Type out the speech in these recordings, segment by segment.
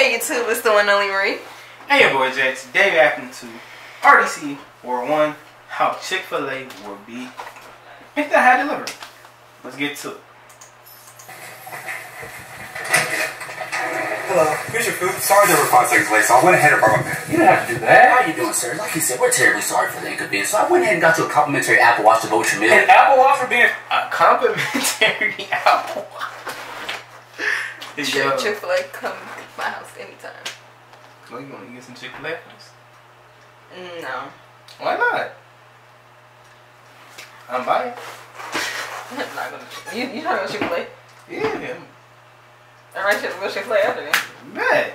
Hey YouTube, it's the one and only Mariee. Hey, your boy Jay. Today we're acting to RDC World 1, how Chick-fil-A will be if they had delivery. Let's get to it. Hello, here's your food. Sorry they were five seconds late, so I went ahead and brought my You didn't have to do that. How you doing, sir? Like you said, we're terribly sorry for the inconvenience. So I went ahead and got you a complimentary Apple Watch to go with your meal. And Apple Watch for being a complimentary Apple Watch. Chick-fil-A, come to my house anytime. so you want to get some Chick-fil-A first? Mm, No. Why not? I'm buying. I'm not gonna. You, you trying to go Chick-fil-A? Yeah, Alright, should go Chick-fil-A after then. man.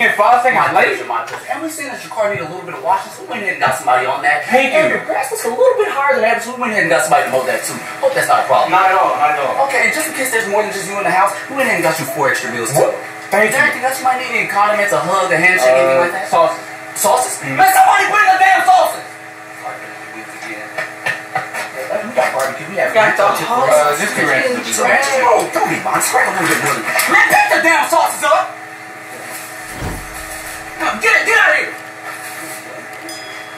In five seconds My late? pleasure, my pleasure. And we seen that your car needed a little bit of washing, so we went ahead and got somebody on that. Thank and you. your grass was a little bit higher than average, so we went ahead and got somebody to mow that too. Hope that's not a problem. Not at all, not at all. Okay, and just in case there's more than just you in the house, we went ahead and got you four extra meals too. What? Thank Is there you. anything else you might need? Any condiments, a hug, a handshake, anything like that? sauce. Sauces? Mm. Man, somebody bring the damn sauces! We again. Hey, We got barbecue. We have Got the Chick-fil-A. Uh, just the rest. So, oh, don't be mine. Spread a little bit more Man, pick the damn sauces up! Now, get it, get out of here!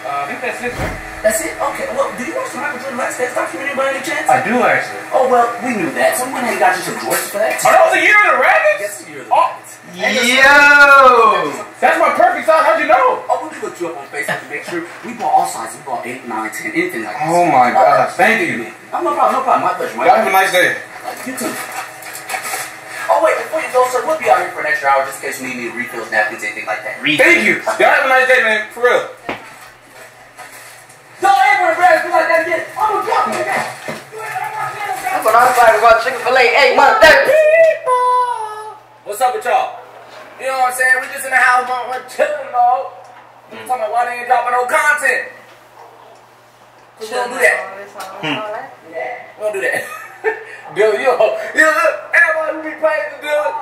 Uh, I think that's it, sir. That's it? Okay, well, do you watch the Michael Jordan Last Dance documentary by any chance? I do actually. Oh, well, we knew that. So we went ahead got you some Jordans for that. Oh, that was a year of the rabbits? Yes, you're the Oh. Yo! That's my perfect size. How'd you know? Oh, we looked you up on Facebook to make sure. We bought all sizes. We bought 8, 9, 10, anything like that. Oh my oh, gosh, thank you. Oh, no problem, no problem. My pleasure. My Y'all have a nice day. You too. Oh, wait, before you go, sir, we'll be out here for an extra hour just in case you need any refills, napkins, anything like that. Thank you. Y'all have a nice day, man. For real. Don't ever embarrass me like that again. I'm gonna drop you again. That's what I'm talking about. Chick-fil-A, hey, one thirty. What's up with y'all? You know what I'm saying? We just in the house, man. We're chilling, mode. You talking about why they ain't dropping no content? We don't do that. Hmm. We don't do that. Dude, yo, yo, look, everybody we be paying to do it.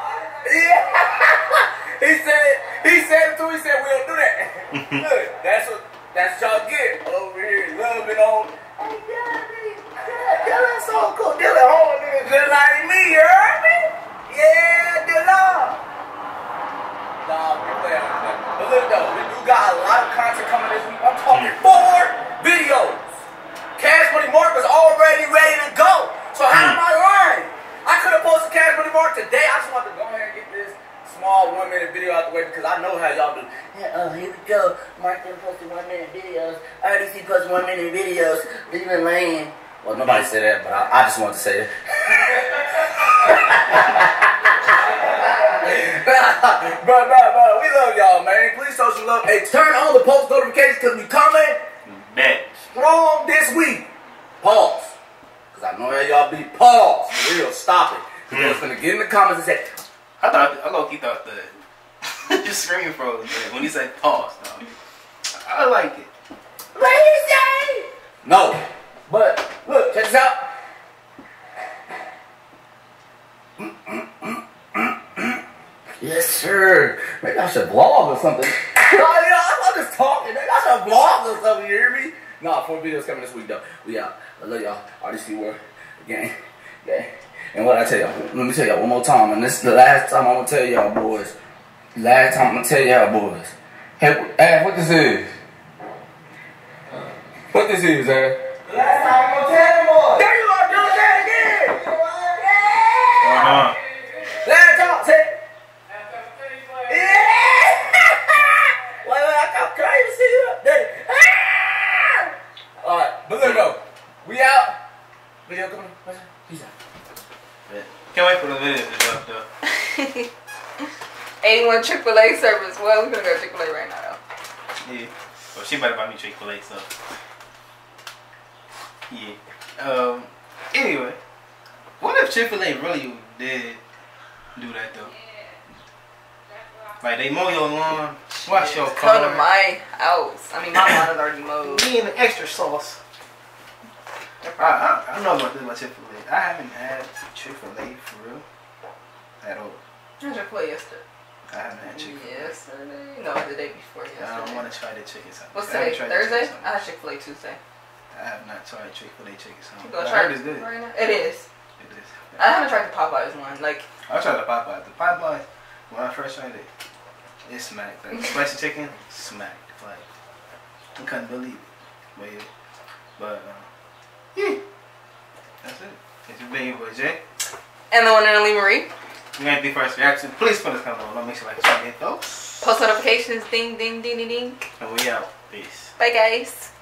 Yeah. he said, he said it too. He said we don't do that. look, that's what, that's y'all get over oh, here, loving on. Hey, Dylan, Dylan, so cool. Dylan, home nigga, just like me, you heard me? Yeah, Dylan. Nah, we play. But look though, we do got a lot of content coming this week. I'm talking four videos. Cash Money Mark was already ready to go. So how am I lying? I could have posted Cash Money Mark today. I just wanted to go ahead and get this small one minute video out the way because I know how y'all do. Yeah, oh, here we go. Mark done posted one minute videos. RDC posted one minute videos. Leaving Lane. Well, nobody said that, but I, I just wanted to say it. but, bro, bro, we love y'all, man. Please show some love. Hey, turn on the post notifications because we coming Bet. strong this week. Pause. Because I know how y'all be. Pause. For real, stop it. Because they're going to get in the comments and say, I thought, I low key thought that. Just screen froze man, when he said pause. No. I like it. What he say? No. But, look, check this out. Yes, sir. Maybe I should vlog or something. know, I'm just talking. Maybe I should vlog or something. You hear me? Nah, four videos coming this week though. We out. I love y'all. RDC World gang, gang. And what I tell y'all, let me tell y'all one more time, and this is the last time I'm gonna tell y'all boys. Last time I'm gonna tell y'all boys. Hey, hey, what this is? What this is, eh? Can't wait for the video to drop though. 81 Chick-fil-A service. Well, we're gonna go to Chick-fil-A right now. Though. Yeah. Well, she better buy me Chick Fil A so. Yeah. Um. Anyway, what if Chick Fil A really did do that though? Like they mow your lawn, wash your car. Come to my house. I mean, my lawn is already mowed. me and the extra sauce. I, I, I don't know about this about Chick Fil A. I haven't had Chick Fil A for real at all. I had Chick-fil-A yesterday. I haven't had Chick Fil A. Yesterday? No, the day before yesterday. I don't want to try the chicken sandwich. What's today? tried the chicken Thursday? I had Chick-fil-A Tuesday. I have not tried Chick Fil A chicken sandwich. Go I try heard it's good. Right now? It is. It is. I haven't tried the Popeyes one. Like, I tried the Popeyes. The Popeyes, when I first tried it, it smacked. Like spicy chicken, smacked. Like I couldn't believe it. But yeah, but uh, yeah, that's it. It's been your boy Jay. And the one and only Mariee. You got the first reaction. Please put us comment below. Make sure like, subscribe, and folks. Post notifications. Ding, ding, ding, ding, ding. And we out. Peace. Bye, guys.